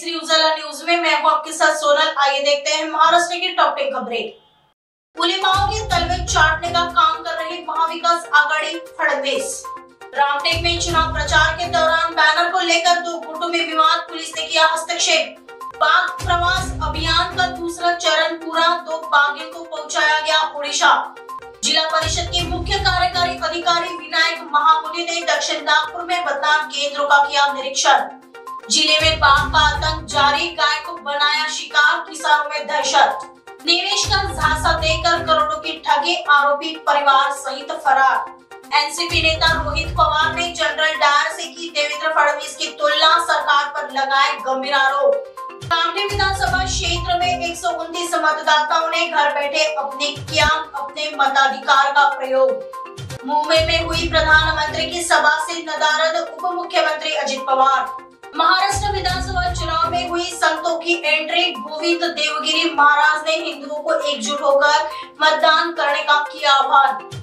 श्री उजाला news में मैं हूँ आपके साथ सोनल। आइए देखते हैं महाराष्ट्र की टॉप टेन खबरें। उलेमाओं के तलवे चाटने का काम कर रहे महाविकास आघाड़ी फडणवीस रामटेक में चुनाव प्रचार के दौरान बैनर को लेकर दो गुटों में विवाद, पुलिस ने किया हस्तक्षेप। बाघ प्रवास अभियान का दूसरा चरण पूरा, दो बाघियों को पहुँचाया गया ओडिशा। जिला परिषद के मुख्य कार्यकारी अधिकारी विनायक महामुनि ने दक्षिण नागपुर में मतदान केंद्रों का किया निरीक्षण। ज़िले में बाघ का आतंक जारी गाय को बनाया शिकार, किसानों में दहशत। निवेश का झांसा देकर करोड़ों की ठगी आरोपी परिवार सहित फरार। एनसीपी नेता रोहित पवार ने जनरल डायर से की, देवेंद्र फडणवीस की तुलना, सरकार पर लगाए गंभीर आरोप। कामठी विधानसभा क्षेत्र में एक सौ उनतीस मतदाताओं ने घर बैठे अपने किया अपने मताधिकार का प्रयोग। मुंबई में हुई प्रधानमंत्री की सभा से नदारद उप मुख्यमंत्री अजित पवार। महाराष्ट्र विधानसभा चुनाव में हुई संतों की एंट्री गोविंद देवगिरी महाराज ने हिंदुओं को एकजुट होकर मतदान करने का किया आह्वान।